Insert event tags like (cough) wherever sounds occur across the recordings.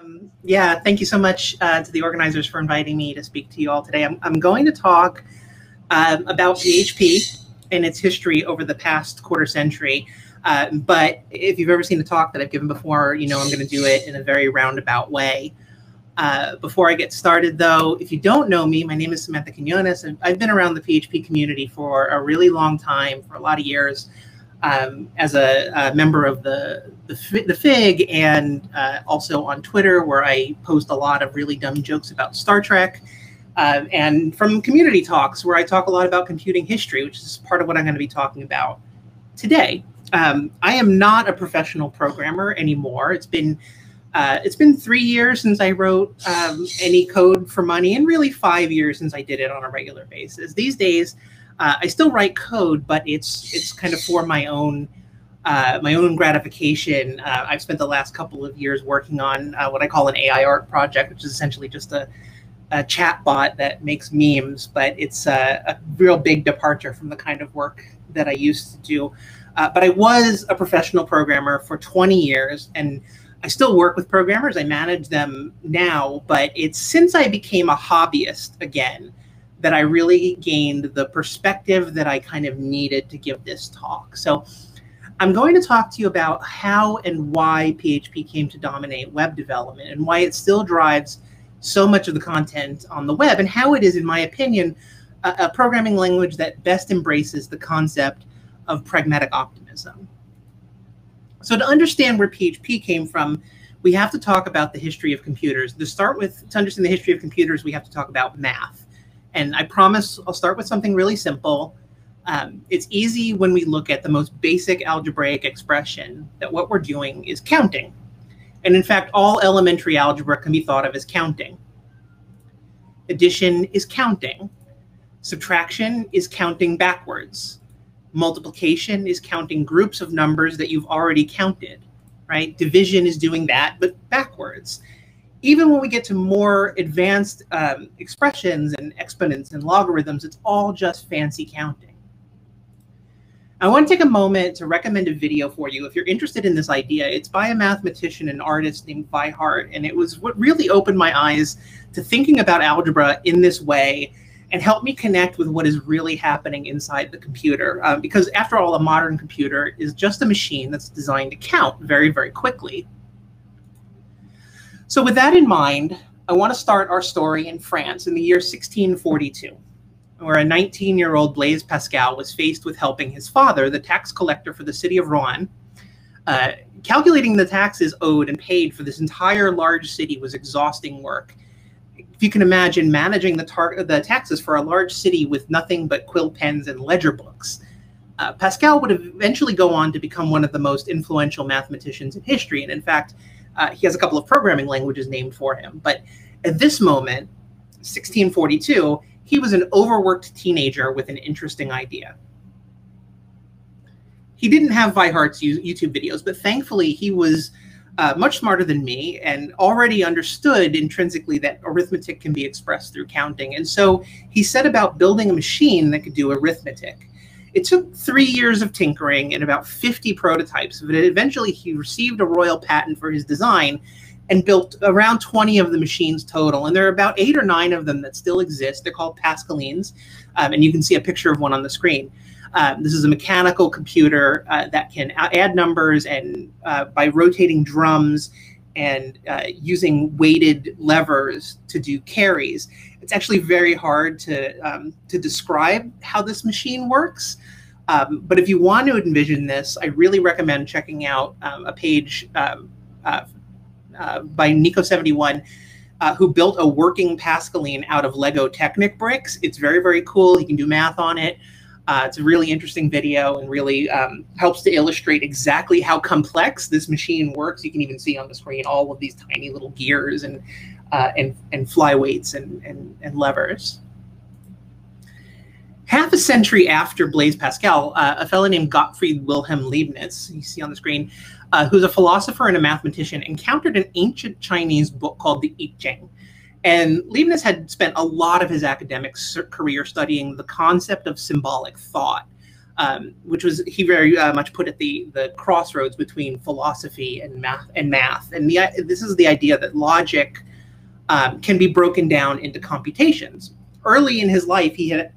Um, yeah, thank you so much uh, to the organizers for inviting me to speak to you all today. I'm, I'm going to talk um, about PHP and its history over the past quarter century. Uh, but if you've ever seen a talk that I've given before, you know I'm going to do it in a very roundabout way. Uh, before I get started, though, if you don't know me, my name is Samantha Quiñones, and I've been around the PHP community for a really long time, for a lot of years um, as a, a, member of the the, the FIG and uh, also on Twitter, where I post a lot of really dumb jokes about Star Trek, uh, and from community talks, where I talk a lot about computing history, which is part of what I'm going to be talking about today. Um, I am not a professional programmer anymore. It's been uh, it's been three years since I wrote um, any code for money, and really five years since I did it on a regular basis. These days, uh, I still write code, but it's it's kind of for my own uh, my own gratification. Uh, I've spent the last couple of years working on uh, what I call an AI art project, which is essentially just a, a chat bot that makes memes, but it's a, a, real big departure from the kind of work that I used to do. Uh, but I was a professional programmer for 20 years, and I still work with programmers. I manage them now, but it's since I became a hobbyist again that I really gained the perspective that I kind of needed to give this talk. So I'm going to talk to you about how and why PHP came to dominate web development and why it still drives so much of the content on the web and how it is, in my opinion, a, a programming language that best embraces the concept of pragmatic optimism. So to understand where PHP came from, we have to talk about the history of computers. To start with, to understand the history of computers, we have to talk about math. And I promise I'll start with something really simple. Um, it's easy when we look at the most basic algebraic expression that what we're doing is counting. And in fact, all elementary algebra can be thought of as counting. Addition is counting. Subtraction is counting backwards. Multiplication is counting groups of numbers that you've already counted, right? Division is doing that, but backwards even when we get to more advanced um, expressions and exponents and logarithms, it's all just fancy counting. I want to take a moment to recommend a video for you if you're interested in this idea. It's by a mathematician and artist named Vi Hart, and it was what really opened my eyes to thinking about algebra in this way and helped me connect with what is really happening inside the computer. Um, because after all, a modern computer is just a machine that's designed to count very, very quickly. So with that in mind, I want to start our story in France in the year 1642, where a 19-year-old Blaise Pascal was faced with helping his father, the tax collector for the city of Rouen. Uh, calculating the taxes owed and paid for this entire large city was exhausting work. If you can imagine managing the, the taxes for a large city with nothing but quill pens and ledger books, uh, Pascal would eventually go on to become one of the most influential mathematicians in history. And in fact, uh, he has a couple of programming languages named for him. But at this moment, 1642, he was an overworked teenager with an interesting idea. He didn't have Vi Hart's YouTube videos, but thankfully he was uh, much smarter than me and already understood intrinsically that arithmetic can be expressed through counting. And so he set about building a machine that could do arithmetic. It took three years of tinkering and about 50 prototypes, but eventually he received a royal patent for his design and built around 20 of the machines total. And there are about eight or nine of them that still exist. They're called Pascalines, um, and you can see a picture of one on the screen. Um, this is a mechanical computer uh, that can add numbers and uh, by rotating drums and uh, using weighted levers to do carries. It's actually very hard to, um, to describe how this machine works. Um, but if you want to envision this, I really recommend checking out um, a page um, uh, uh, by Nico71, uh, who built a working Pascaline out of Lego Technic bricks. It's very, very cool. He can do math on it. Uh, it's a really interesting video and really um, helps to illustrate exactly how complex this machine works. You can even see on the screen all of these tiny little gears and uh, and, and flyweights and, and, and levers. Half a century after Blaise Pascal, uh, a fellow named Gottfried Wilhelm Leibniz, you see on the screen, uh, who's a philosopher and a mathematician, encountered an ancient Chinese book called the I Ching. And Leibniz had spent a lot of his academic career studying the concept of symbolic thought. um, which was he very uh, much put at the the crossroads between philosophy and math and math. And the, this is the idea that logic um, can be broken down into computations. Early in his life, he had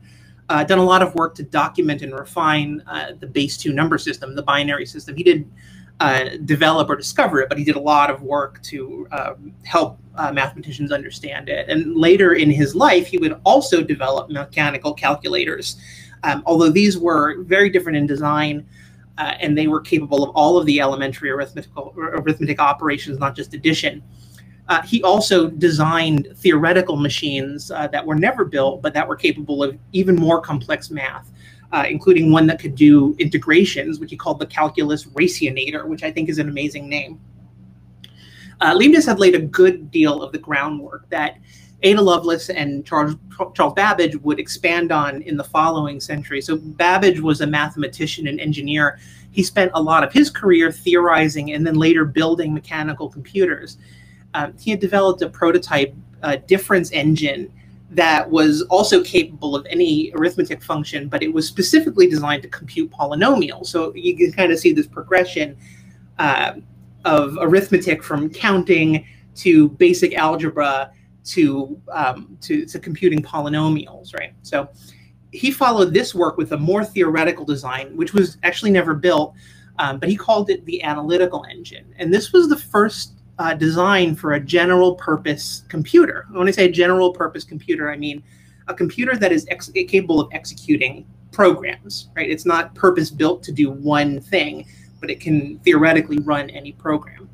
uh, done a lot of work to document and refine uh, the base two number system, the binary system. He did develop or discover it, but he did a lot of work to um, help uh, mathematicians understand it. And later in his life, he would also develop mechanical calculators um, although these were very different in design, uh, and they were capable of all of the elementary arithmetical arithmetic operations, not just addition. Uh, he also designed theoretical machines uh, that were never built, but that were capable of even more complex math, uh, including one that could do integrations, which he called the calculus ratiocinator, which I think is an amazing name. Uh, Leibniz had laid a good deal of the groundwork that Ada Lovelace and Charles, Charles Babbage would expand on in the following century. So Babbage was a mathematician and engineer. He spent a lot of his career theorizing and then later building mechanical computers. Um, he had developed a prototype uh, difference engine that was also capable of any arithmetic function, but it was specifically designed to compute polynomials. So you can kind of see this progression uh, of arithmetic from counting to basic algebra to, um, to, to computing polynomials, right? So he followed this work with a more theoretical design, which was actually never built, um, but he called it the analytical engine. And this was the first uh, design for a general purpose computer. When I say general purpose computer, I mean a computer that is capable of executing programs, right? It's not purpose built to do one thing, but it can theoretically run any program.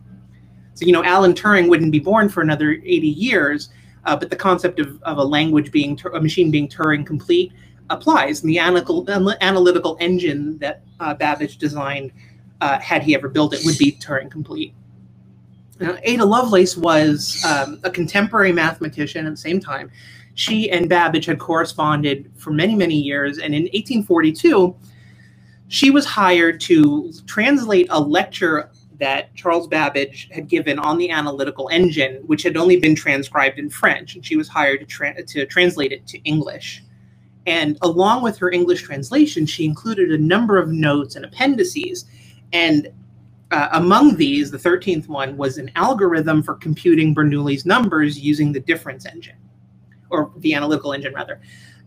So, you know, Alan Turing wouldn't be born for another 80 years, uh, but the concept of, of a language being a machine being Turing complete applies. And the analytical, analytical engine that uh, Babbage designed, uh, had he ever built it, would be Turing complete. Now, Ada Lovelace was um, a contemporary mathematician at the same time. She and Babbage had corresponded for many, many years. And in 1842, she was hired to translate a lecture that Charles Babbage had given on the analytical engine, which had only been transcribed in French, and she was hired to, tra to translate it to English. And along with her English translation, she included a number of notes and appendices. And uh, among these, the 13th one was an algorithm for computing Bernoulli's numbers using the difference engine, or the analytical engine, rather.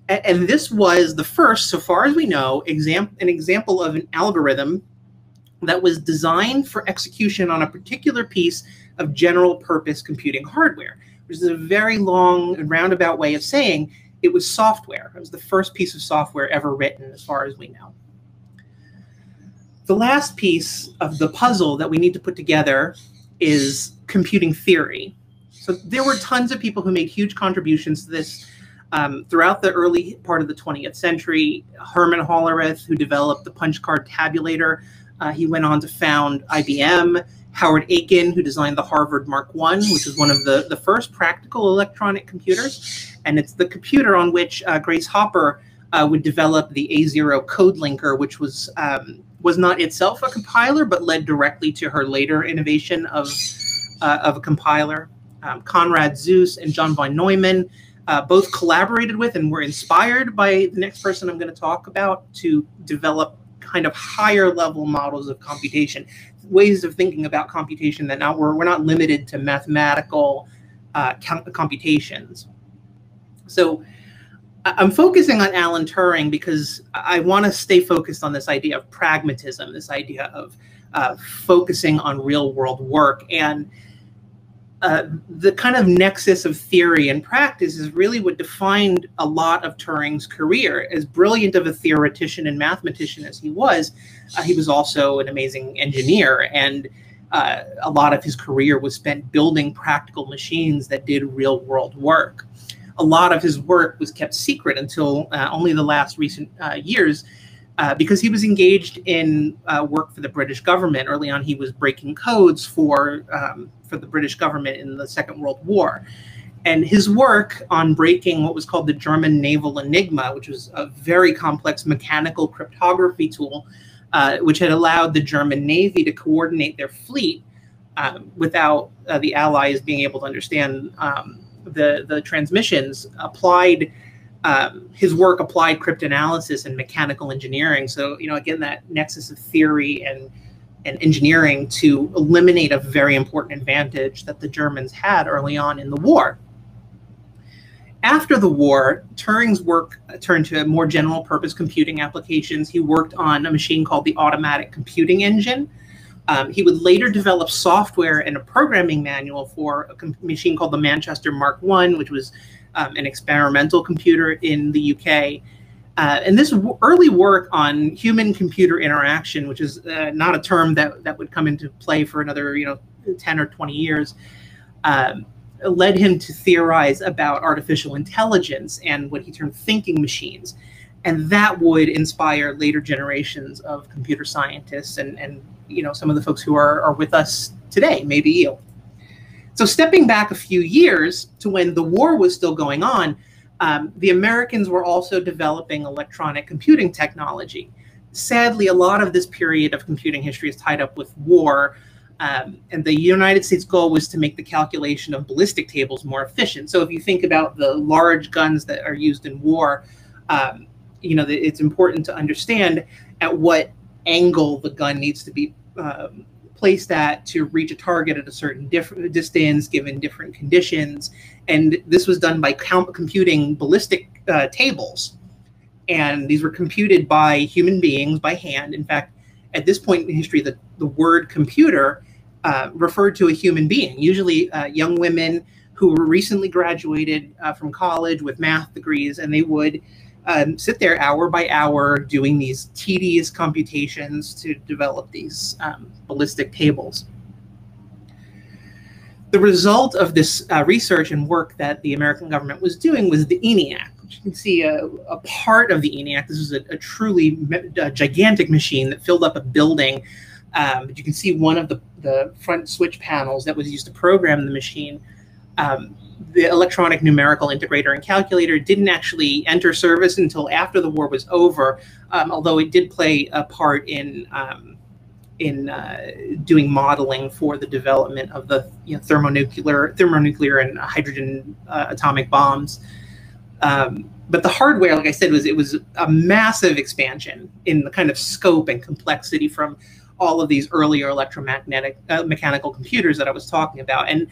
And, and this was the first, so far as we know, exam- an example of an algorithm that was designed for execution on a particular piece of general purpose computing hardware, which is a very long and roundabout way of saying it was software. It was the first piece of software ever written, as far as we know. The last piece of the puzzle that we need to put together is computing theory. So there were tons of people who made huge contributions to this um, throughout the early part of the 20th century. Herman Hollerith, who developed the punch card tabulator, uh, he went on to found IBM. Howard Aiken, who designed the Harvard Mark I, which is one of the, the first practical electronic computers. And it's the computer on which uh, Grace Hopper uh, would develop the A0 code linker, which was, um, was not itself a compiler, but led directly to her later innovation of, uh, of a compiler. Um, Konrad Zuse and John von Neumann uh, both collaborated with and were inspired by the next person I'm going to talk about to develop kind of higher level models of computation, ways of thinking about computation that now we're, we're not limited to mathematical uh, computations. So I'm focusing on Alan Turing because I want to stay focused on this idea of pragmatism, this idea of uh, focusing on real world work. And uh, the kind of nexus of theory and practice is really what defined a lot of Turing's career. As brilliant of a theoretician and mathematician as he was, uh, he was also an amazing engineer. And uh, a lot of his career was spent building practical machines that did real world work. A lot of his work was kept secret until uh, only the last recent uh, years. Uh, because he was engaged in uh, work for the British government. Early on, he was breaking codes for um, for the British government in the Second World War. And his work on breaking what was called the German Naval Enigma, which was a very complex mechanical cryptography tool, uh, which had allowed the German Navy to coordinate their fleet um, without uh, the Allies being able to understand um, the, the transmissions, applied um, his work applied cryptanalysis and mechanical engineering. So, you know, again, that nexus of theory and and engineering to eliminate a very important advantage that the Germans had early on in the war. After the war, Turing's work turned to more general purpose computing applications. He worked on a machine called the Automatic Computing Engine. Um, he would later develop software and a programming manual for a machine called the Manchester Mark I, which was um, an experimental computer in the UK. Uh, and this early work on human computer interaction, which is uh, not a term that, that would come into play for another, you know, 10 or 20 years, um, led him to theorize about artificial intelligence and what he termed thinking machines. And that would inspire later generations of computer scientists and, and you know, some of the folks who are, are with us today, maybe you. So stepping back a few years to when the war was still going on, um, the Americans were also developing electronic computing technology. Sadly, a lot of this period of computing history is tied up with war, um, and the United States goal was to make the calculation of ballistic tables more efficient. So if you think about the large guns that are used in war, um, you know, it's important to understand at what angle the gun needs to be um, placed at to reach a target at a certain different distance given different conditions. And this was done by computing ballistic uh, tables. And these were computed by human beings by hand. In fact, at this point in history, the, the word computer uh, referred to a human being, usually uh, young women who were recently graduated uh, from college with math degrees, and they would um, sit there hour by hour doing these tedious computations to develop these um, ballistic tables. The result of this uh, research and work that the American government was doing was the ENIAC, which you can see a, a part of the ENIAC. This was a, a truly a gigantic machine that filled up a building. Um, you can see one of the, the front switch panels that was used to program the machine. Um, the electronic numerical integrator and calculator didn't actually enter service until after the war was over, um, although it did play a part in um, in uh, doing modeling for the development of the you know, thermonuclear thermonuclear and hydrogen uh, atomic bombs. Um, but the hardware, like I said, was it was a massive expansion in the kind of scope and complexity from all of these earlier electromagnetic uh, mechanical computers that I was talking about, and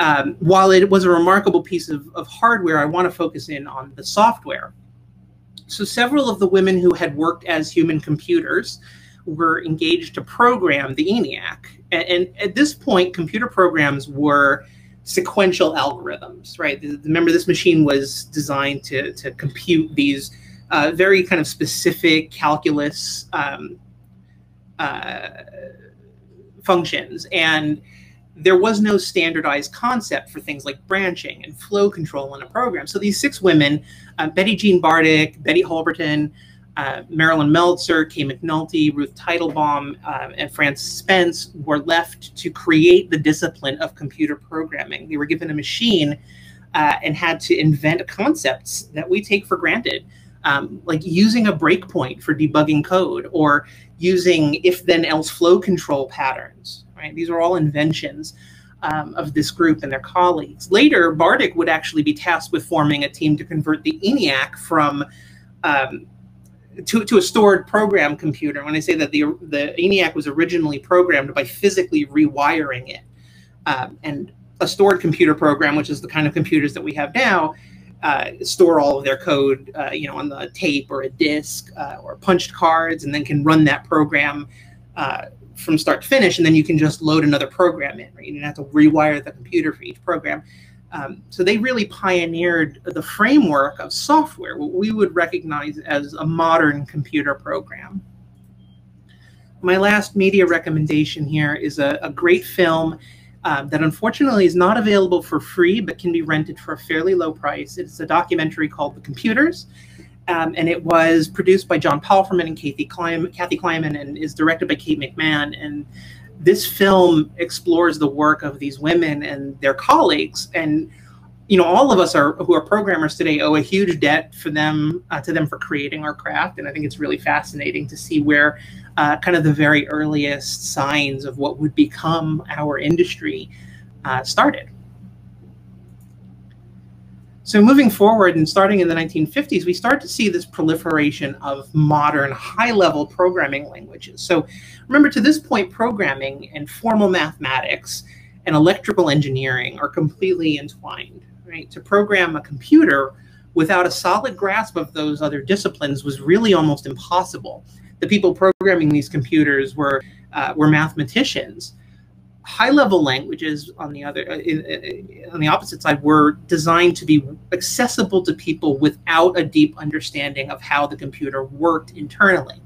um, while it was a remarkable piece of, of hardware, I want to focus in on the software. So several of the women who had worked as human computers were engaged to program the ENIAC. And, and at this point, computer programs were sequential algorithms, right? Remember, this machine was designed to, to compute these uh, very kind of specific calculus um, uh, functions. And there was no standardized concept for things like branching and flow control in a program. So these six women, uh, Betty Jean Bartik, Betty Holberton, uh, Marlyn Meltzer, Kay McNulty, Ruth Teitelbaum, uh, and Frances Spence were left to create the discipline of computer programming. They were given a machine uh, and had to invent concepts that we take for granted, um, like using a breakpoint for debugging code or using if then else flow control patterns right? These are all inventions um, of this group and their colleagues. Later, Bartik would actually be tasked with forming a team to convert the ENIAC from um, to, to a stored program computer. When I say that the, the ENIAC was originally programmed by physically rewiring it. Um, and a stored computer program, which is the kind of computers that we have now, uh, store all of their code, uh, you know, on the tape or a disk uh, or punched cards, and then can run that program uh, from start to finish, and then you can just load another program in. Right? You don't have to rewire the computer for each program. Um, so they really pioneered the framework of software, what we would recognize as a modern computer program. My last media recommendation here is a, a great film uh, that unfortunately is not available for free, but can be rented for a fairly low price. It's a documentary called The Computers. Um, and it was produced by Jon Palfreman and Kathy, Kleim, Kathy Kleiman and is directed by Kate McMahon. And this film explores the work of these women and their colleagues. And you know, all of us are who are programmers today owe a huge debt for them uh, to them for creating our craft. And I think it's really fascinating to see where uh, kind of the very earliest signs of what would become our industry uh, started. So moving forward and starting in the 1950s, we start to see this proliferation of modern high-level programming languages. So remember, to this point, programming and formal mathematics and electrical engineering are completely entwined. Right? To program a computer without a solid grasp of those other disciplines was really almost impossible. The people programming these computers were uh, were mathematicians high level languages on the other uh, uh, on the opposite side were designed to be accessible to people without a deep understanding of how the computer worked internally.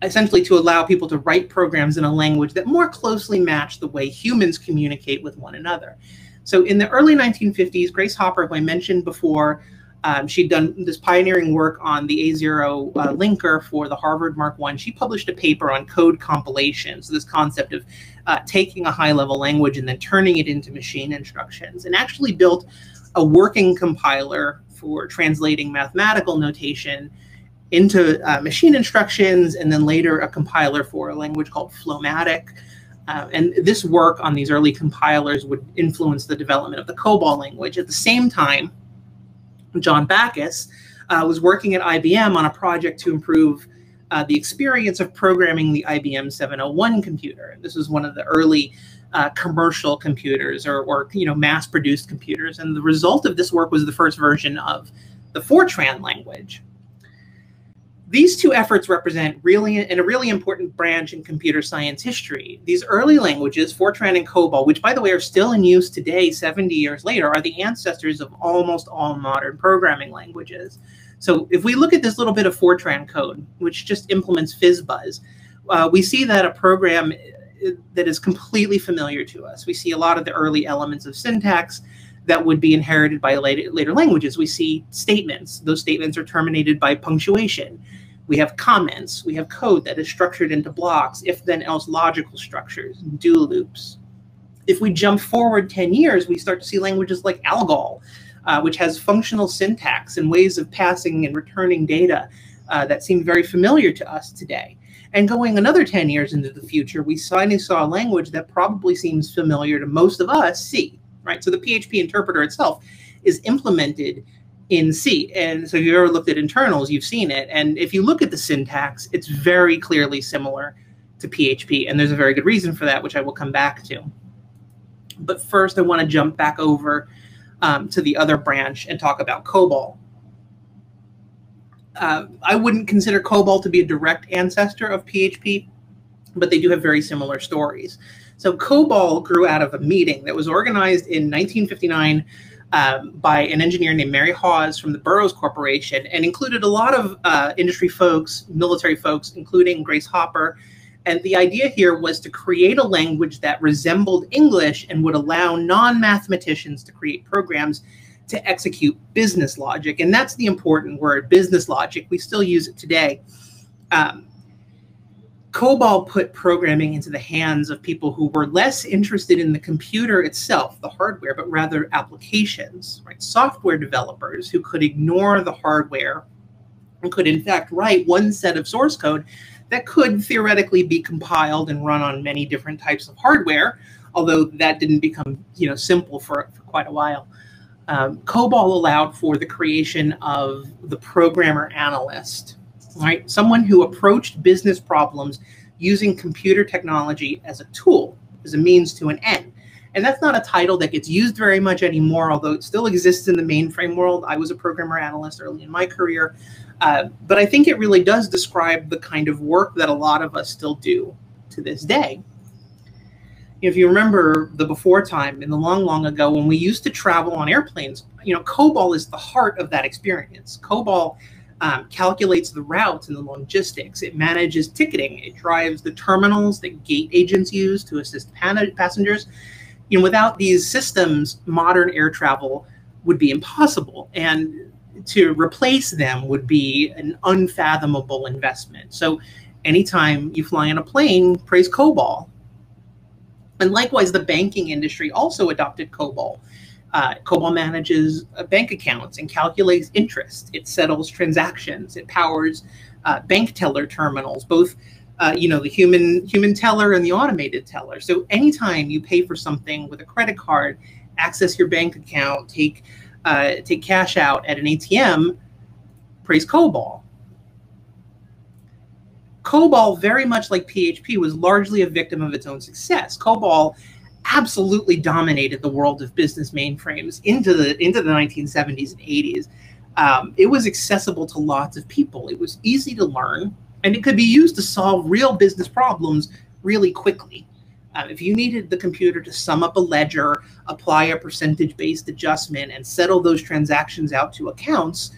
Essentially to allow people to write programs in a language that more closely matched the way humans communicate with one another. So in the early 1950s grace hopper who i mentioned before um, she'd done this pioneering work on the A0 uh, linker for the Harvard Mark I. She published a paper on code compilation. So this concept of uh, taking a high-level language and then turning it into machine instructions, and actually built a working compiler for translating mathematical notation into uh, machine instructions, and then later a compiler for a language called FLOW-MATIC. Uh, and this work on these early compilers would influence the development of the COBOL language. At the same time, John Backus, uh, was working at IBM on a project to improve uh, the experience of programming the IBM 701 computer. This was one of the early uh, commercial computers or, or you know mass-produced computers, and the result of this work was the first version of the Fortran language. These two efforts represent really and a really important branch in computer science history. These early languages, Fortran and COBOL, which by the way are still in use today, 70 years later, are the ancestors of almost all modern programming languages. So if we look at this little bit of Fortran code, which just implements FizzBuzz, uh, we see that a program uh, that is completely familiar to us. We see a lot of the early elements of syntax that would be inherited by later, later languages. We see statements. Those statements are terminated by punctuation. We have comments. We have code that is structured into blocks, if then else logical structures, do loops. If we jump forward 10 years, we start to see languages like ALGOL, uh, which has functional syntax and ways of passing and returning data uh, that seem very familiar to us today. And going another 10 years into the future, we finally saw a language that probably seems familiar to most of us, C, right? So the PHP interpreter itself is implemented in C. And so if you've ever looked at internals, you've seen it. And if you look at the syntax, it's very clearly similar to PHP. And there's a very good reason for that, which I will come back to. But first, I want to jump back over um, to the other branch and talk about COBOL. Uh, I wouldn't consider COBOL to be a direct ancestor of PHP, but they do have very similar stories. So COBOL grew out of a meeting that was organized in 1959 um, by an engineer named Mary Hawes from the Burroughs Corporation and included a lot of uh, industry folks, military folks, including Grace Hopper. And the idea here was to create a language that resembled English and would allow non mathematicians to create programs to execute business logic. And that's the important word business logic. We still use it today. Um, COBOL put programming into the hands of people who were less interested in the computer itself, the hardware, but rather applications, right? Software developers who could ignore the hardware and could, in fact, write one set of source code that could theoretically be compiled and run on many different types of hardware, although that didn't become, you know, simple for, for quite a while. Um, COBOL allowed for the creation of the programmer analyst, right? Someone who approached business problems using computer technology as a tool, as a means to an end. And that's not a title that gets used very much anymore, although it still exists in the mainframe world. I was a programmer analyst early in my career. Uh, but I think it really does describe the kind of work that a lot of us still do to this day. If you remember the before time in the long, long ago when we used to travel on airplanes, you know, COBOL is the heart of that experience. COBOL um, calculates the routes and the logistics. It manages ticketing. It drives the terminals that gate agents use to assist passengers. You know, without these systems, modern air travel would be impossible, and to replace them would be an unfathomable investment. So, anytime you fly on a plane, praise COBOL. And likewise, the banking industry also adopted COBOL. Uh, COBOL manages uh, bank accounts and calculates interest. It settles transactions. It powers uh, bank teller terminals, both uh, you know the human human teller and the automated teller. So anytime you pay for something with a credit card, access your bank account, take uh, take cash out at an ATM, praise COBOL. COBOL, very much like PHP, was largely a victim of its own success. COBOL absolutely dominated the world of business mainframes into the into the 1970s and 80s. Um, it was accessible to lots of people. It was easy to learn, and it could be used to solve real business problems really quickly. Uh, if you needed the computer to sum up a ledger, apply a percentage-based adjustment, and settle those transactions out to accounts,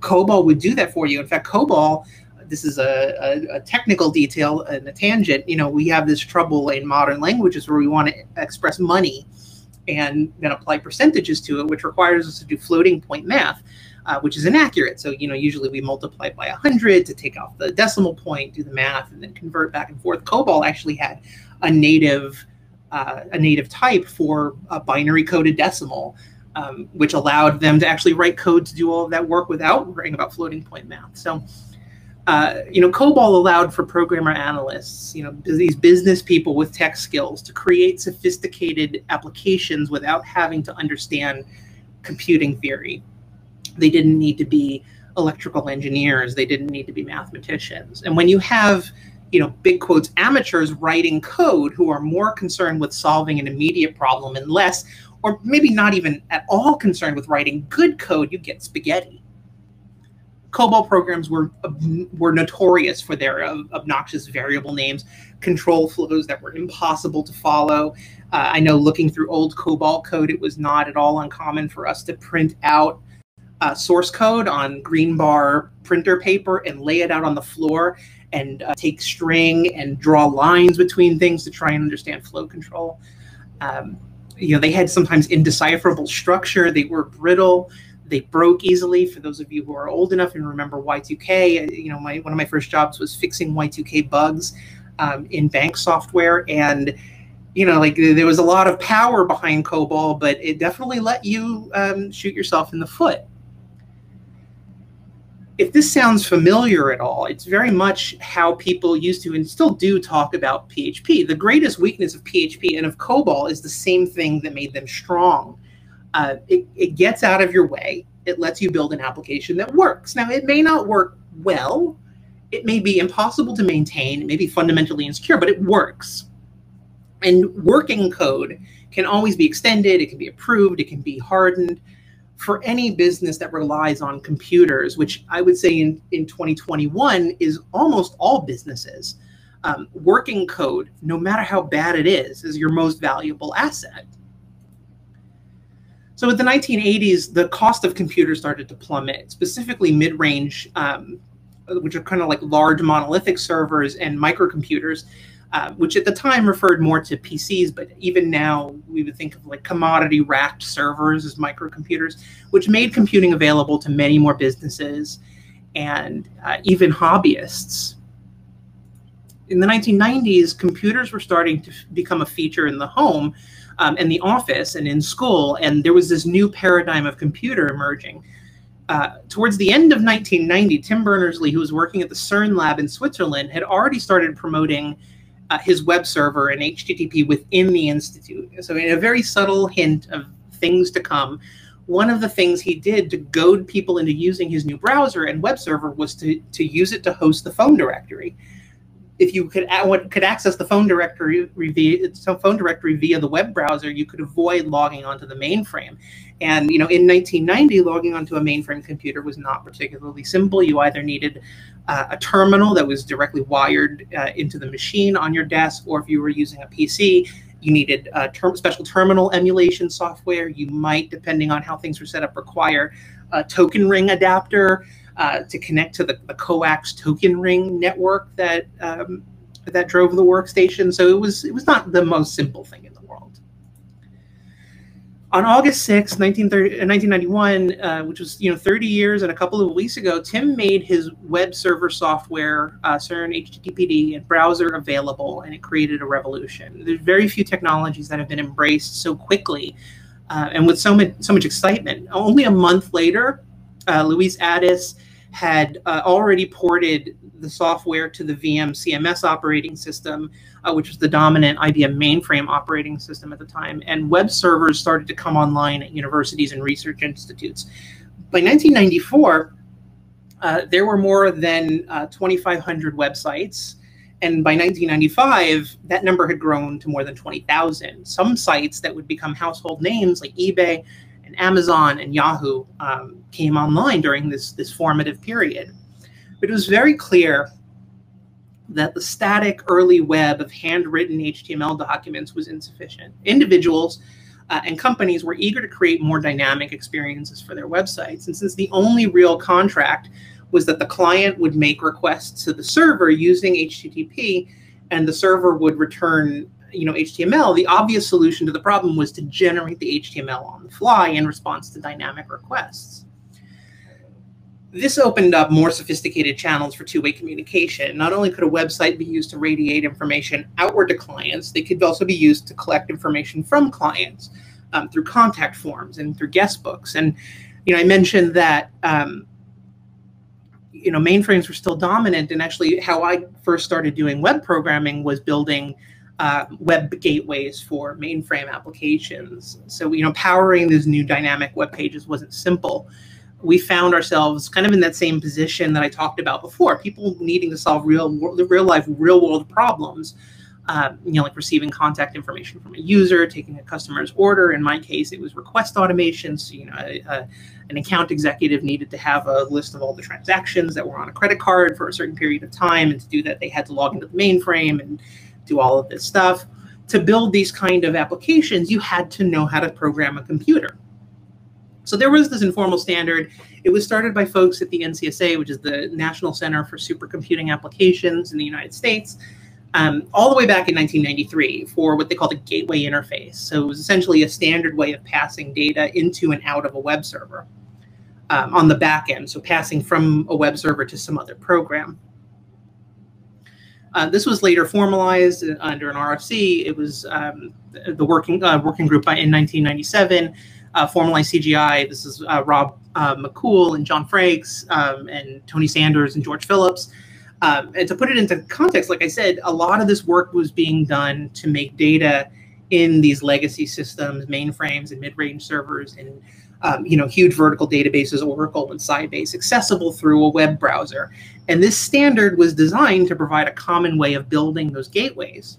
COBOL would do that for you. In fact, COBOL this is a, a, a, technical detail and a tangent. You know, we have this trouble in modern languages where we want to express money and then apply percentages to it, which requires us to do floating point math, uh, which is inaccurate. So, you know, usually we multiply by 100 to take off the decimal point, do the math, and then convert back and forth. COBOL actually had a native uh, a native type for a binary coded decimal. Um, which allowed them to actually write code to do all of that work without worrying about floating point math. So uh, you know, COBOL allowed for programmer analysts, you know, these business people with tech skills to create sophisticated applications without having to understand computing theory. They didn't need to be electrical engineers. They didn't need to be mathematicians. And when you have, you know, big quotes, amateurs writing code who are more concerned with solving an immediate problem and less, or maybe not even at all concerned with writing good code, you get spaghetti. COBOL programs were were notorious for their uh, obnoxious variable names, control flows that were impossible to follow. Uh, I know looking through old COBOL code, it was not at all uncommon for us to print out uh, source code on green bar printer paper and lay it out on the floor and uh, take string and draw lines between things to try and understand flow control. Um, you know, they had sometimes indecipherable structure. They were brittle they broke easily. For those of you who are old enough and remember Y2K, you know, my one of my first jobs was fixing Y2K bugs um, in bank software, and you know, like there was a lot of power behind COBOL, but it definitely let you um, shoot yourself in the foot. If this sounds familiar at all, it's very much how people used to and still do talk about PHP. The greatest weakness of PHP and of COBOL is the same thing that made them strong uh, it, it gets out of your way. It lets you build an application that works. Now, it may not work well. It may be impossible to maintain. It may be fundamentally insecure, but it works. And working code can always be extended. It can be approved. It can be hardened. For any business that relies on computers, which I would say in, in 2021 is almost all businesses, um, working code, no matter how bad it is, is your most valuable asset. So with the 1980s, the cost of computers started to plummet, specifically mid-range, um, which are kind of like large monolithic servers and microcomputers, uh, which at the time referred more to PCs, but even now we would think of like commodity racked servers as microcomputers, which made computing available to many more businesses and uh, even hobbyists. In the 1990s, computers were starting to become a feature in the home, um, in the office and in school, and there was this new paradigm of computer emerging. Uh, towards the end of 1990, Tim Berners-Lee, who was working at the CERN lab in Switzerland, had already started promoting uh, his web server and HTTP within the institute. So, in a very subtle hint of things to come, one of the things he did to goad people into using his new browser and web server was to, to use it to host the phone directory if you could could access the phone directory via phone directory via the web browser, you could avoid logging onto the mainframe. And you know, in 1990, logging onto a mainframe computer was not particularly simple. You either needed uh, a terminal that was directly wired uh, into the machine on your desk, or if you were using a PC, you needed special terminal emulation software. You might, depending on how things were set up, require a token ring adapter uh, to connect to the, the, coax token ring network that um, that drove the workstation. So it was it was not the most simple thing in the world. On August 6, 1991, uh, which was you know 30 years and a couple of weeks ago, Tim made his web server software, uh, CERN HTTPD, and browser available, and it created a revolution. There's very few technologies that have been embraced so quickly uh, and with so much so much excitement. Only a month later, uh, Louise Addis had uh, already ported the software to the VM CMS operating system, uh, which was the dominant IBM mainframe operating system at the time. And web servers started to come online at universities and research institutes. By 1994, uh, there were more than uh, 2,500 websites. And by 1995, that number had grown to more than 20,000. Some sites that would become household names like eBay and Amazon and Yahoo um, came online during this, this formative period. But it was very clear that the static early web of handwritten HTML documents was insufficient. Individuals uh, and companies were eager to create more dynamic experiences for their websites. And since the only real contract was that the client would make requests to the server using HTTP and the server would return you know HTML, the obvious solution to the problem was to generate the HTML on the fly in response to dynamic requests. This opened up more sophisticated channels for two-way communication. Not only could a website be used to radiate information outward to clients, they could also be used to collect information from clients um, through contact forms and through guest books. And you know, I mentioned that um, you know mainframes were still dominant, and actually, how I first started doing web programming was building uh, web gateways for mainframe applications. So you know, powering these new dynamic web pages wasn't simple we found ourselves kind of in that same position that I talked about before. People needing to solve real, real life, real world problems. Um, you know, like receiving contact information from a user, taking a customer's order. In my case, it was request automation. So, you know, a, a, an account executive needed to have a list of all the transactions that were on a credit card for a certain period of time. And to do that, they had to log into the mainframe and do all of this stuff. To build these kind of applications, you had to know how to program a computer. So there was this informal standard. It was started by folks at the NCSA, which is the National Center for Supercomputing Applications in the United States, um, all the way back in 1993 for what they called a gateway interface. So it was essentially a standard way of passing data into and out of a web server um, on the back end, so passing from a web server to some other program. Uh, this was later formalized under an RFC. It was um, the working uh, working group in 1997 uh, formalized CGI. This is uh, Rob uh, McCool and John Franks um, and Tony Sanders and George Phillips. Um, and to put it into context, like I said, a lot of this work was being done to make data in these legacy systems, mainframes and mid-range servers, and um, you know huge vertical databases, Oracle and Sybase, accessible through a web browser. And this standard was designed to provide a common way of building those gateways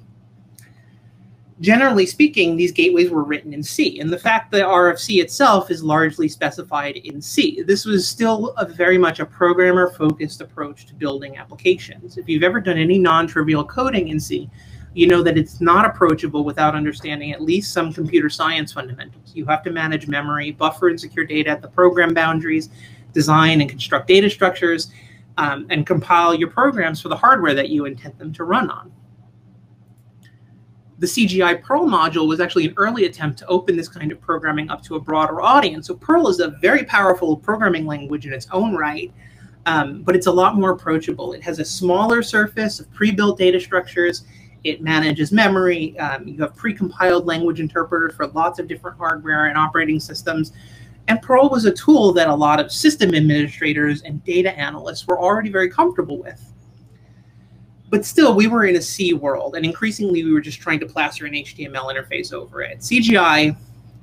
generally speaking, these gateways were written in C, and the fact that RFC itself is largely specified in C. This was still a very much a programmer-focused approach to building applications. If you've ever done any non-trivial coding in C, you know that it's not approachable without understanding at least some computer science fundamentals. You have to manage memory, buffer and secure data at the program boundaries, design and construct data structures, um, and compile your programs for the hardware that you intend them to run on the CGI Perl module was actually an early attempt to open this kind of programming up to a broader audience. So Perl is a very powerful programming language in its own right, um, but it's a lot more approachable. It has a smaller surface of pre-built data structures. It manages memory. Um, you have pre-compiled language interpreters for lots of different hardware and operating systems. And Perl was a tool that a lot of system administrators and data analysts were already very comfortable with but still, we were in a C world, and increasingly we were just trying to plaster an HTML interface over it. CGI,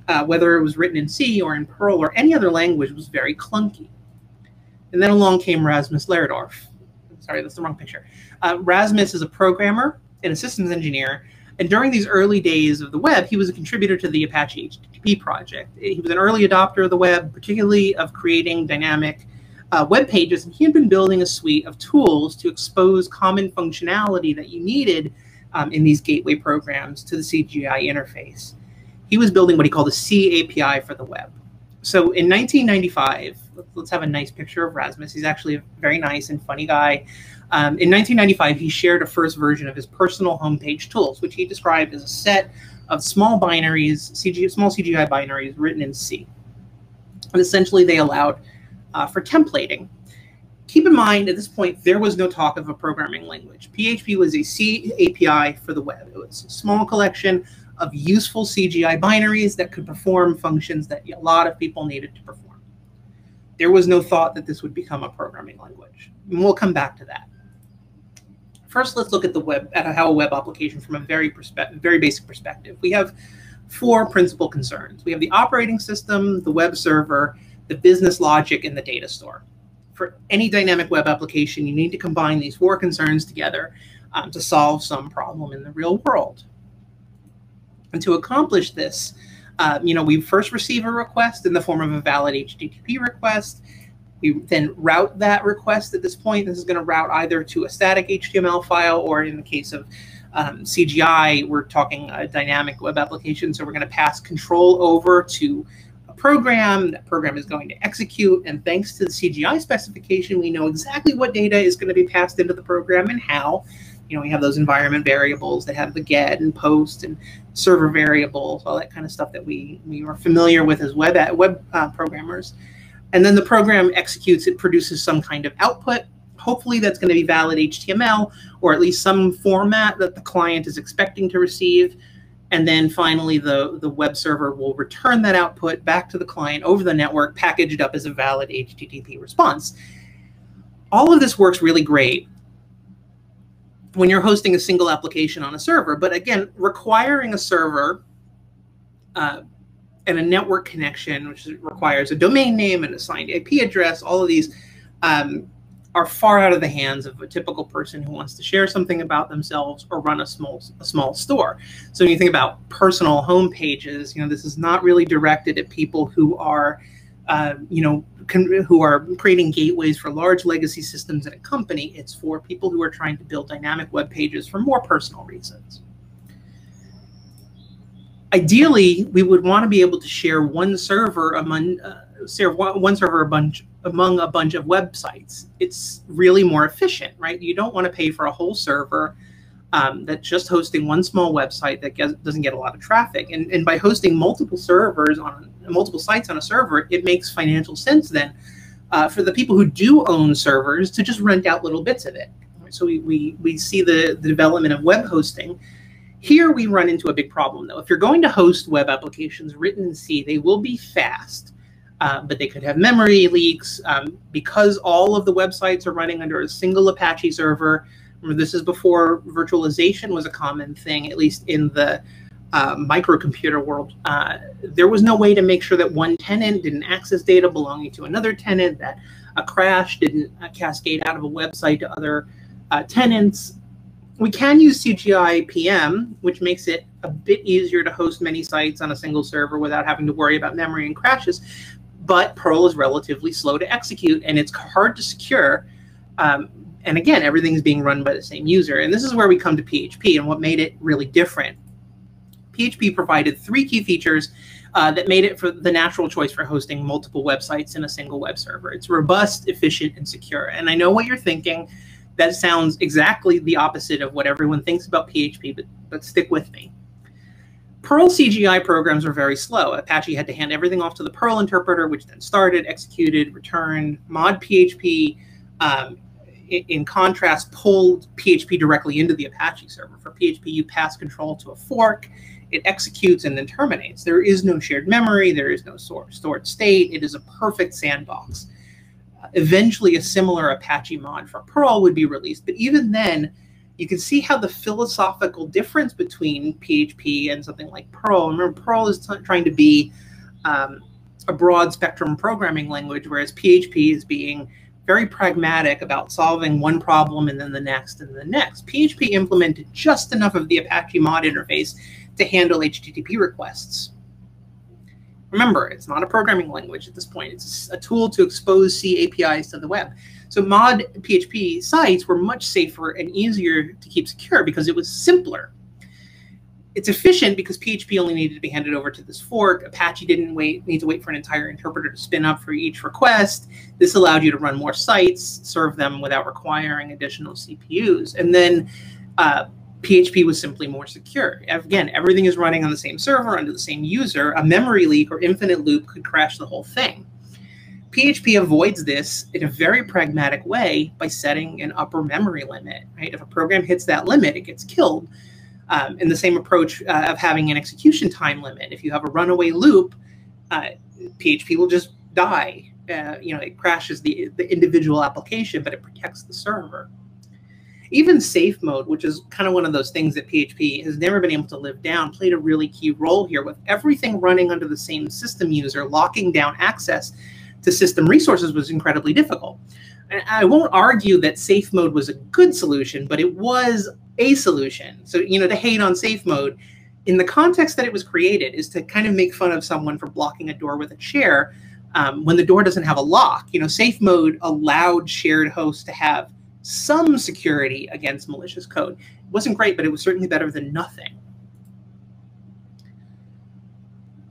uh, whether it was written in C or in Perl or any other language, was very clunky. And then along came Rasmus Lerdorf. Sorry, that's the wrong picture. Uh, Rasmus is a programmer and a systems engineer, and during these early days of the web, he was a contributor to the Apache HTTP project. He was an early adopter of the web, particularly of creating dynamic uh, web pages, and he had been building a suite of tools to expose common functionality that you needed um, in these gateway programs to the CGI interface. He was building what he called a C API for the web. So in 1995, let's have a nice picture of Rasmus. He's actually a very nice and funny guy. Um, in 1995, he shared a first version of his personal homepage tools, which he described as a set of small binaries, CG, small CGI binaries written in C. And essentially, they allowed uh, for templating. Keep in mind, at this point, there was no talk of a programming language. PHP was a C API for the web. It was a small collection of useful CGI binaries that could perform functions that a lot of people needed to perform. There was no thought that this would become a programming language. And we'll come back to that. First, let's look at the web at how a web application from a very perspe- very basic perspective. We have four principal concerns. We have the operating system, the web server, the business logic, and the data store. For any dynamic web application, you need to combine these four concerns together um, to solve some problem in the real world. And to accomplish this, uh, you know, we first receive a request in the form of a valid HTTP request. We then route that request at this point. This is going to route either to a static HTML file or in the case of um, CGI, we're talking a dynamic web application. So we're going to pass control over to a program. That program is going to execute. And thanks to the CGI specification, we know exactly what data is going to be passed into the program and how. You know, we have those environment variables that have the get and post and server variables, all that kind of stuff that we, we are familiar with as web, web uh, programmers. And then the program executes, it produces some kind of output Hopefully that's going to be valid HTML or at least some format that the client is expecting to receive. And then finally, the, the web server will return that output back to the client over the network, packaged up as a valid HTTP response. All of this works really great when you're hosting a single application on a server. But again, requiring a server uh, and a network connection, which requires a domain name and assigned IP address, all of these um, are far out of the hands of a typical person who wants to share something about themselves or run a small a small store. So when you think about personal home pages, you know this is not really directed at people who are, uh, you know, who are creating gateways for large legacy systems in a company. It's for people who are trying to build dynamic web pages for more personal reasons. Ideally, we would want to be able to share one server among uh, one server a bunch among a bunch of websites. It's really more efficient, right? You don't want to pay for a whole server um, that's just hosting one small website that gets, doesn't get a lot of traffic. And, and by hosting multiple servers on multiple sites on a server, it makes financial sense then uh, for the people who do own servers to just rent out little bits of it. So we, we, we see the, the development of web hosting. Here we run into a big problem though. If you're going to host web applications written in C, they will be fast uh, but they could have memory leaks um, because all of the websites are running under a single Apache server. Remember, this is before virtualization was a common thing, at least in the uh, microcomputer world. Uh, there was no way to make sure that one tenant didn't access data belonging to another tenant, that a crash didn't uh, cascade out of a website to other uh, tenants. We can use CGI.pm, which makes it a bit easier to host many sites on a single server without having to worry about memory and crashes but Perl is relatively slow to execute and it's hard to secure. Um, and again, everything's being run by the same user. And this is where we come to PHP and what made it really different. PHP provided three key features uh, that made it for the natural choice for hosting multiple websites in a single web server. It's robust, efficient, and secure. And I know what you're thinking. That sounds exactly the opposite of what everyone thinks about PHP, but, but stick with me. Perl CGI programs were very slow. Apache had to hand everything off to the Perl interpreter, which then started, executed, returned. Mod PHP, um, in, contrast, pulled PHP directly into the Apache server. For PHP, you pass control to a fork, it executes and then terminates. There is no shared memory, there is no stored state. It is a perfect sandbox. Eventually, a similar Apache mod for Perl would be released, but even then, you can see how the philosophical difference between PHP and something like Perl. Remember, Perl is trying to be um, a broad spectrum programming language, whereas PHP is being very pragmatic about solving one problem and then the next and the next. PHP implemented just enough of the Apache mod interface to handle HTTP requests. Remember, it's not a programming language at this point. It's a tool to expose C APIs to the web. So mod PHP sites were much safer and easier to keep secure because it was simpler. It's efficient because PHP only needed to be handed over to this fork. Apache didn't wait need to wait for an entire interpreter to spin up for each request. This allowed you to run more sites, serve them without requiring additional CPUs. And then uh, PHP was simply more secure. Again, everything is running on the same server under the same user. A memory leak or infinite loop could crash the whole thing. PHP avoids this in a very pragmatic way by setting an upper memory limit. Right? If a program hits that limit, it gets killed. Um, and the same approach uh, of having an execution time limit. If you have a runaway loop, uh, PHP will just die. Uh, you know, it crashes the, the individual application, but it protects the server. Even safe mode, which is kind of one of those things that PHP has never been able to live down, played a really key role here with everything running under the same system user, locking down access to system resources was incredibly difficult. I won't argue that safe mode was a good solution, but it was a solution. So, you know, to hate on safe mode in the context that it was created is to kind of make fun of someone for blocking a door with a chair um, when the door doesn't have a lock. You know, safe mode allowed shared hosts to have some security against malicious code. It wasn't great, but it was certainly better than nothing.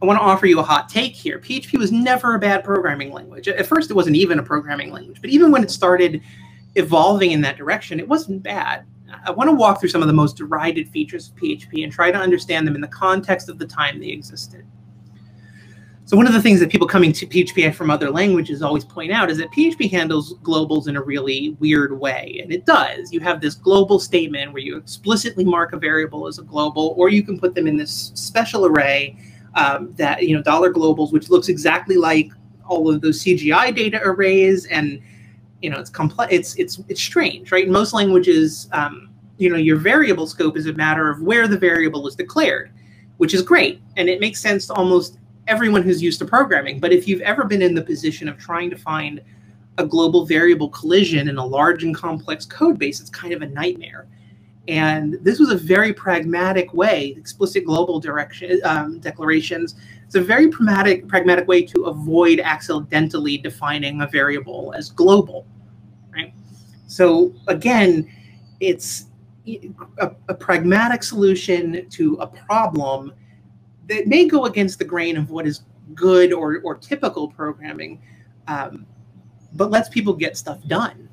I want to offer you a hot take here. PHP was never a bad programming language. At first, it wasn't even a programming language, but even when it started evolving in that direction, it wasn't bad. I want to walk through some of the most derided features of PHP and try to understand them in the context of the time they existed. So one of the things that people coming to PHP from other languages always point out is that PHP handles globals in a really weird way, and it does. You have this global statement where you explicitly mark a variable as a global, or you can put them in this special array um, that you know dollar globals, which looks exactly like all of those CGI data arrays, and you know it's complex. It's it's it's strange, right? In most languages, um, you know your variable scope is a matter of where the variable is declared, which is great, and it makes sense to almost everyone who's used to programming. But if you've ever been in the position of trying to find a global variable collision in a large and complex code base, it's kind of a nightmare. And this was a very pragmatic way, explicit global direction um, declarations. It's a very pragmatic, pragmatic way to avoid accidentally defining a variable as global, right? So again, it's a, a pragmatic solution to a problem that may go against the grain of what is good or, or typical programming, um, but lets people get stuff done.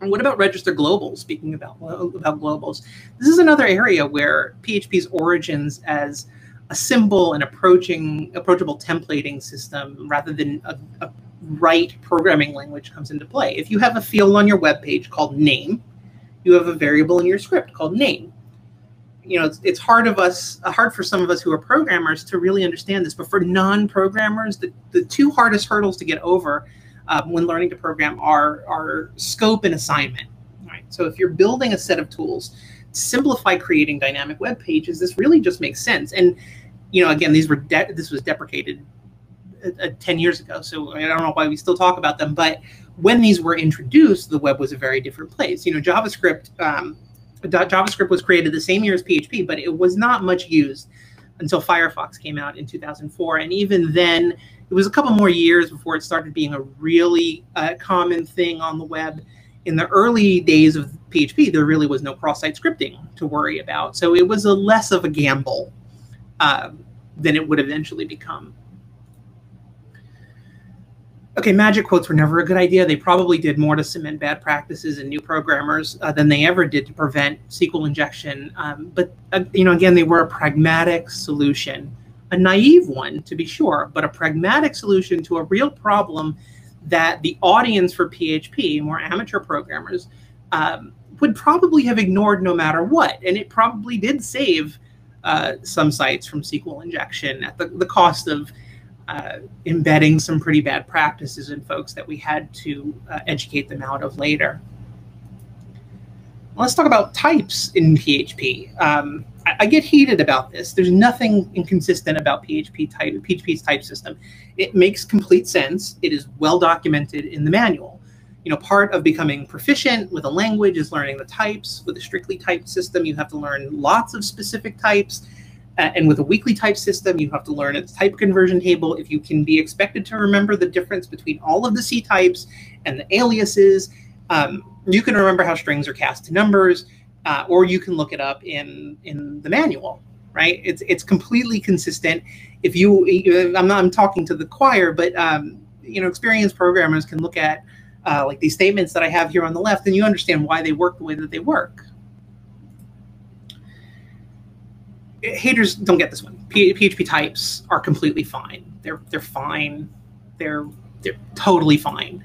And what about register globals? Speaking about about globals, this is another area where PHP's origins as a simple and approaching approachable templating system rather than a, a right programming language comes into play. If you have a field on your web page called name, you have a variable in your script called name. You know, it's, it's hard of us, hard for some of us who are programmers to really understand this. But for non-programmers, the, the two hardest hurdles to get over um, when learning to program are, are scope and assignment. Right. So if you're building a set of tools, simplify creating dynamic web pages, this really just makes sense. And you know, again, these were this was deprecated uh, uh, 10 years ago, so I don't know why we still talk about them. But when these were introduced, the web was a very different place. You know, JavaScript um, JavaScript was created the same year as PHP, but it was not much used until Firefox came out in 2004. And even then, it was a couple more years before it started being a really uh, common thing on the web. In the early days of PHP, there really was no cross-site scripting to worry about, so it was a less of a gamble uh, than it would eventually become. Okay, magic quotes were never a good idea. They probably did more to cement bad practices in new programmers uh, than they ever did to prevent SQL injection. Um, but uh, you know, again, they were a pragmatic solution a naive one to be sure, but a pragmatic solution to a real problem that the audience for PHP, more amateur programmers, um, would probably have ignored no matter what. And it probably did save uh, some sites from SQL injection at the, the cost of uh, embedding some pretty bad practices in folks that we had to uh, educate them out of later. Let's talk about types in PHP. Um, I, I, get heated about this. There's nothing inconsistent about PHP type, PHP's type system. It makes complete sense. It is well documented in the manual. You know, part of becoming proficient with a language is learning the types. With a strictly typed system, you have to learn lots of specific types. Uh, and with a weakly type system, you have to learn its type conversion table. If you can be expected to remember the difference between all of the C types and the aliases, um, you can remember how strings are cast to numbers uh, or you can look it up in in the manual right? It's it's completely consistent. If you i'm not i'm talking to the choir but um, you know experienced programmers can look at uh, like these statements that i have here on the left and you understand why they work the way that they work haters don't get this one php types are completely fine they're they're fine they're they're totally fine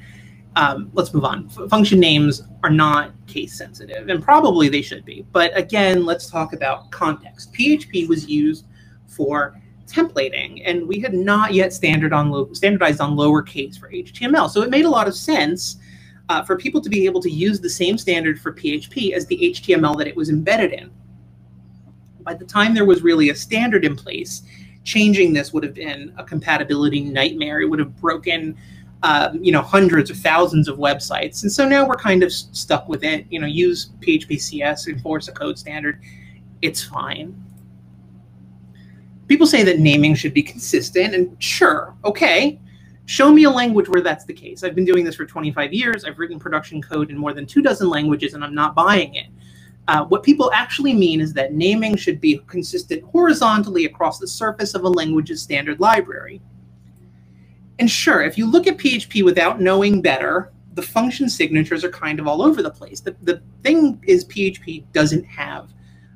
um, let's move on. F function names are not case sensitive, and probably they should be. But again, let's talk about context. PHP was used for templating, and we had not yet standard on standardized on lowercase for HTML. So it made a lot of sense uh, for people to be able to use the same standard for PHP as the HTML that it was embedded in. By the time there was really a standard in place, changing this would have been a compatibility nightmare. It would have broken, um, you know, hundreds or thousands of websites. And so now we're kind of stuck with it. You know, use PHP-CS, enforce a code standard. It's fine. People say that naming should be consistent, and sure, okay, Show me a language where that's the case. I've been doing this for 25 years. I've written production code in more than two dozen languages, and I'm not buying it. Uh, what people actually mean is that naming should be consistent horizontally across the surface of a language's standard library. And sure, if you look at PHP without knowing better, the function signatures are kind of all over the place. The, the thing is PHP doesn't have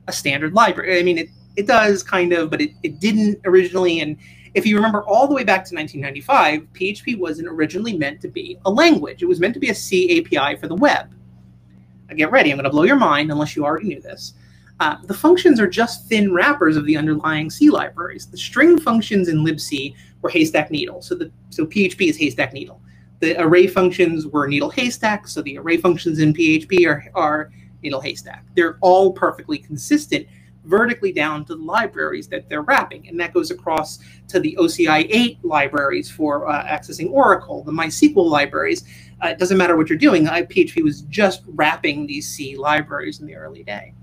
a standard library. I mean, it, it does kind of, but it, it didn't originally. And if you remember all the way back to 1995, PHP wasn't originally meant to be a language. It was meant to be a C API for the web. Get ready, I'm going to blow your mind unless you already knew this. Uh, the functions are just thin wrappers of the underlying C libraries. The string functions in libc were haystack needle, so the so PHP is haystack needle. The array functions were needle haystack, so the array functions in PHP are, are needle haystack. They're all perfectly consistent vertically down to the libraries that they're wrapping. And that goes across to the OCI 8 libraries for uh, accessing Oracle, the MySQL libraries. Uh, it doesn't matter what you're doing. PHP was just wrapping these C libraries in the early day.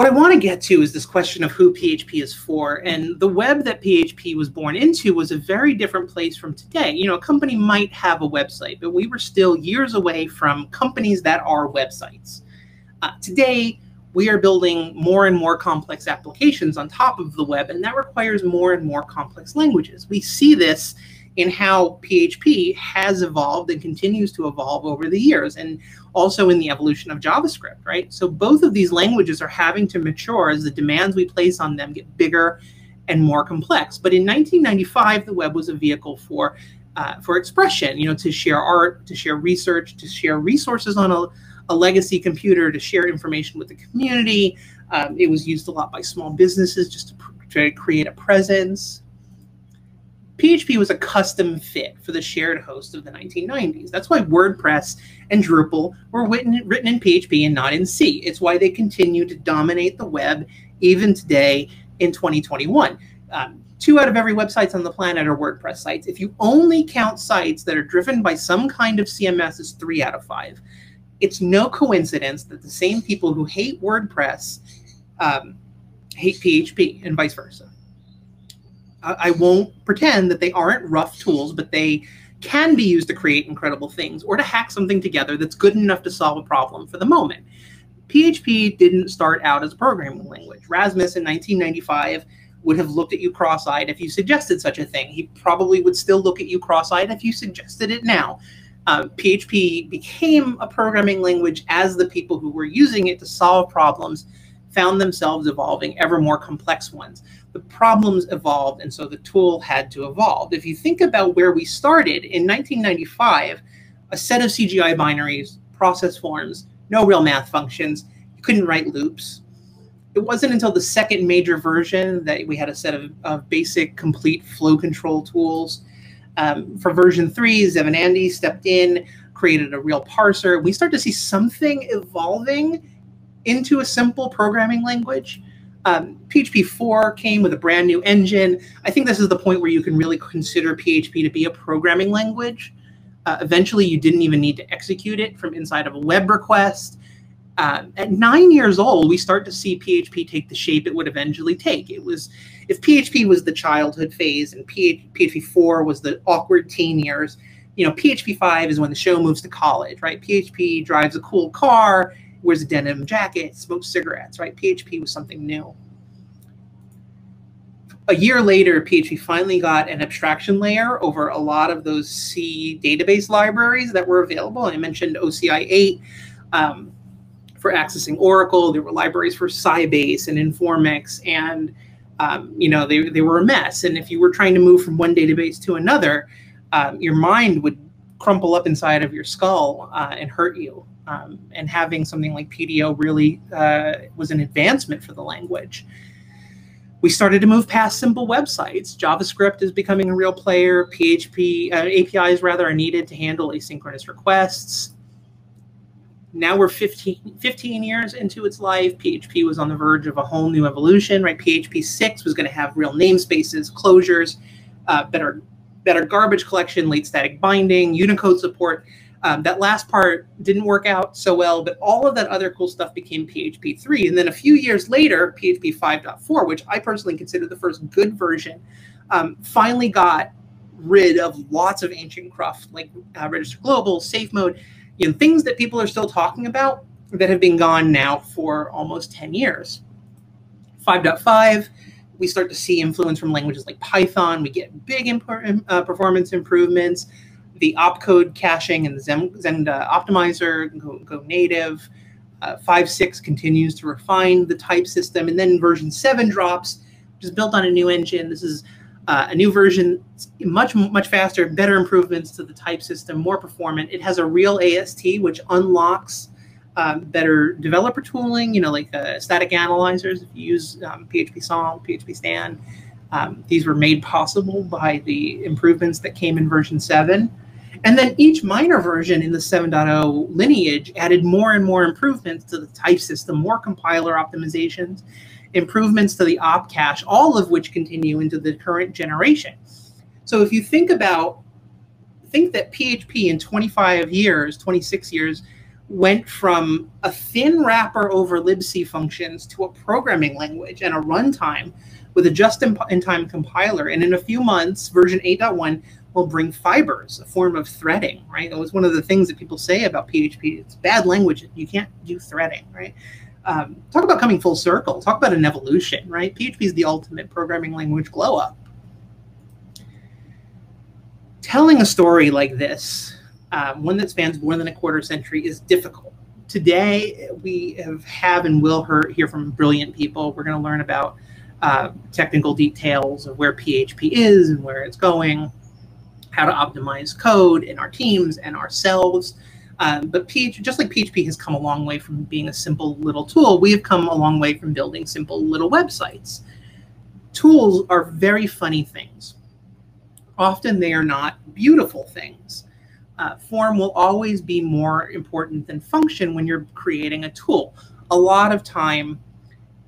What I want to get to is this question of who PHP is for. And the web that PHP was born into was a very different place from today. You know, a company might have a website, but we were still years away from companies that are websites. Uh, today, we are building more and more complex applications on top of the web, and that requires more and more complex languages. We see this in how PHP has evolved and continues to evolve over the years, and also in the evolution of JavaScript, right? So both of these languages are having to mature as the demands we place on them get bigger and more complex. But in 1995, the web was a vehicle for uh, for expression, you know, to share art, to share research, to share resources on a a legacy computer to share information with the community. Um, it was used a lot by small businesses just to, to create a presence. PHP was a custom fit for the shared host of the 1990s. That's why WordPress and Drupal were written, written in PHP and not in C. It's why they continue to dominate the web even today in 2021. Um, two out of every websites on the planet are WordPress sites. If you only count sites that are driven by some kind of CMS, it's three out of five it's no coincidence that the same people who hate WordPress um, hate PHP and vice versa. I, won't pretend that they aren't rough tools, but they can be used to create incredible things or to hack something together that's good enough to solve a problem for the moment. PHP didn't start out as a programming language. Rasmus in 1995 would have looked at you cross-eyed if you suggested such a thing. He probably would still look at you cross-eyed if you suggested it now uh, PHP became a programming language as the people who were using it to solve problems found themselves evolving ever more complex ones. The problems evolved, and so the tool had to evolve. If you think about where we started in 1995, a set of CGI binaries, process forms, no real math functions, you couldn't write loops. It wasn't until the second major version that we had a set of, of basic complete flow control tools um, for version three, Zeev and Andi stepped in, created a real parser. We start to see something evolving into a simple programming language. Um, PHP 4 came with a brand new engine. I think this is the point where you can really consider PHP to be a programming language. Uh, eventually, you didn't even need to execute it from inside of a web request. Uh, at nine years old, we start to see PHP take the shape it would eventually take. It was, if PHP was the childhood phase and PHP 4 was the awkward teen years, you know, PHP 5 is when the show moves to college, right? PHP drives a cool car, wears a denim jacket, smokes cigarettes, right? PHP was something new. A year later, PHP finally got an abstraction layer over a lot of those C database libraries that were available. I mentioned OCI 8. Um, for accessing Oracle. There were libraries for Sybase and Informix, and um, you know they, they were a mess. And if you were trying to move from one database to another, um, your mind would crumple up inside of your skull uh, and hurt you. Um, and having something like PDO really uh, was an advancement for the language. we started to move past simple websites. JavaScript is becoming a real player. PHP uh, APIs rather are needed to handle asynchronous requests. Now we're 15, 15 years into its life. PHP was on the verge of a whole new evolution, right? PHP 6 was going to have real namespaces, closures, uh, better, better garbage collection, late static binding, Unicode support. Um, that last part didn't work out so well, but all of that other cool stuff became PHP 3. And then a few years later, PHP 5.4, which I personally consider the first good version, um, finally got rid of lots of ancient cruft like uh, Register Global, Safe Mode, you know, things that people are still talking about that have been gone now for almost 10 years. 5.5, we start to see influence from languages like Python. We get big uh, performance improvements the opcode caching and the Zend, optimizer go, go native. Uh, 5.6 continues to refine the type system. And then version 7 drops, which is built on a new engine. This is uh, a new version, much, much faster, better improvements to the type system, more performant. It has a real AST, which unlocks um, better developer tooling, you know, like uh, static analyzers. If you use um, PHP Psalm, PHP Stan, um, these were made possible by the improvements that came in version 7. And then each minor version in the 7.0 lineage added more and more improvements to the type system, more compiler optimizations, improvements to the op cache, all of which continue into the current generation. So if you think about, think that PHP in 25 years, 26 years, went from a thin wrapper over libc functions to a programming language and a runtime with a just-in-time compiler. And in a few months, version 8.1 will bring fibers, a form of threading, right? That was one of the things that people say about PHP. It's bad language. You can't do threading, right? Um, talk about coming full circle. Talk about an evolution, right? PHP is the ultimate programming language glow up. Telling a story like this, um, one that spans more than a quarter century, is difficult. Today, we have, have and will hear from brilliant people. We're going to learn about uh, technical details of where PHP is and where it's going how to optimize code in our teams and ourselves. Um, but PHP, just like PHP has come a long way from being a simple little tool, we have come a long way from building simple little websites. Tools are very funny things. Often they are not beautiful things. Uh, form will always be more important than function when you're creating a tool. A lot of time,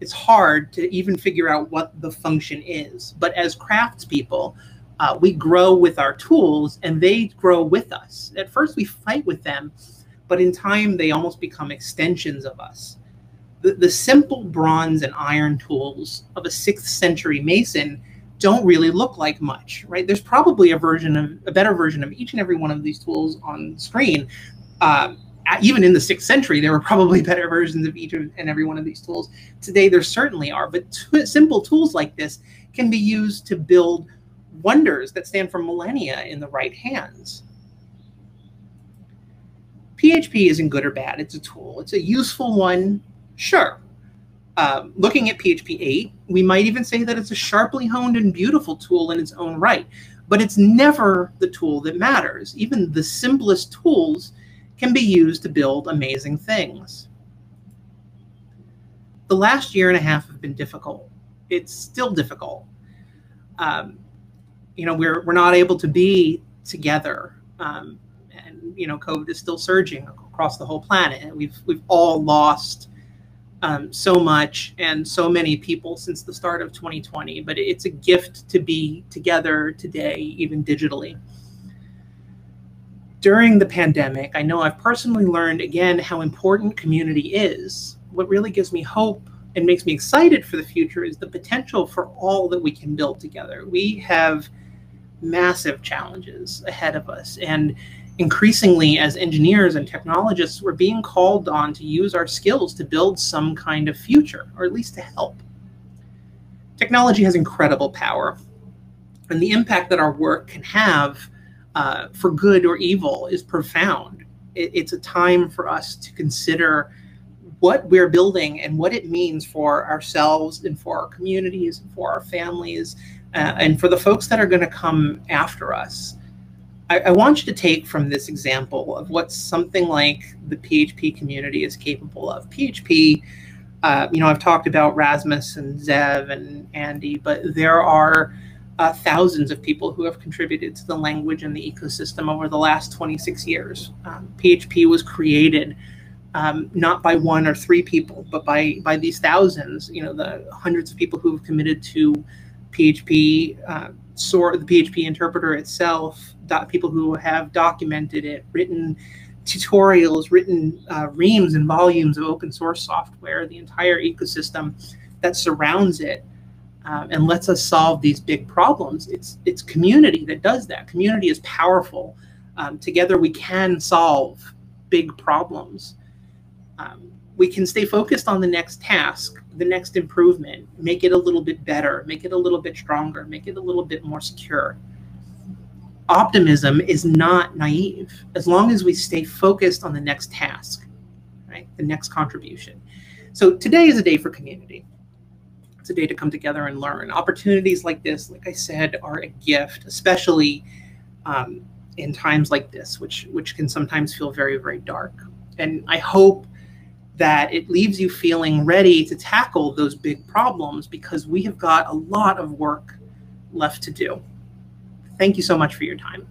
it's hard to even figure out what the function is. But as craftspeople, uh, we grow with our tools and they grow with us. At first, we fight with them, but in time, they almost become extensions of us. The, the simple bronze and iron tools of a sixth century mason don't really look like much, right? There's probably a version of a better version of each and every one of these tools on screen. Um, even in the sixth century, there were probably (laughs) better versions of each and every one of these tools. Today, there certainly are, but simple tools like this can be used to build wonders that stand for millennia in the right hands. PHP isn't good or bad. It's a tool. It's a useful one, sure. Um, looking at PHP 8, we might even say that it's a sharply honed and beautiful tool in its own right, but it's never the tool that matters. Even the simplest tools can be used to build amazing things. The last year and a half have been difficult. It's still difficult. Um, you know we're we're not able to be together. Um, and you know covid is still surging across the whole planet and we've we've all lost um, so much and so many people since the start of 2020 but it's a gift to be together today even digitally. During the pandemic i know i've personally learned again how important community is. What really gives me hope and makes me excited for the future is the potential for all that we can build together. We have massive challenges ahead of us. And increasingly, as engineers and technologists, we're being called on to use our skills to build some kind of future, or at least to help. Technology has incredible power, and the impact that our work can have uh, for good or evil is profound. It, it's a time for us to consider what we're building and what it means for ourselves and for our communities and for our families uh, and for the folks that are going to come after us, I, I, want you to take from this example of what something like the PHP community is capable of. PHP Uh, you know, I've talked about Rasmus and Zeev and Andi, but there are uh, thousands of people who have contributed to the language and the ecosystem over the last 26 years. Um, PHP was created um, not by one or three people, but by by these thousands. You know, the hundreds of people who have committed to PHP, uh, SOR, the PHP interpreter itself, people who have documented it, written tutorials, written uh, reams and volumes of open source software, the entire ecosystem that surrounds it. Um, and lets us solve these big problems. It's it's community that does that. Community is powerful. Um, together we can solve big problems um, we can stay focused on the next task, the next improvement, make it a little bit better, make it a little bit stronger, make it a little bit more secure. Optimism is not naive as long as we stay focused on the next task, right? The next contribution. So today is a day for community. It's a day to come together and learn. Opportunities like this, like I said, are a gift, especially um, in times like this, which which can sometimes feel very, very dark. And I hope that it leaves you feeling ready to tackle those big problems because we have got a lot of work left to do. Thank you so much for your time.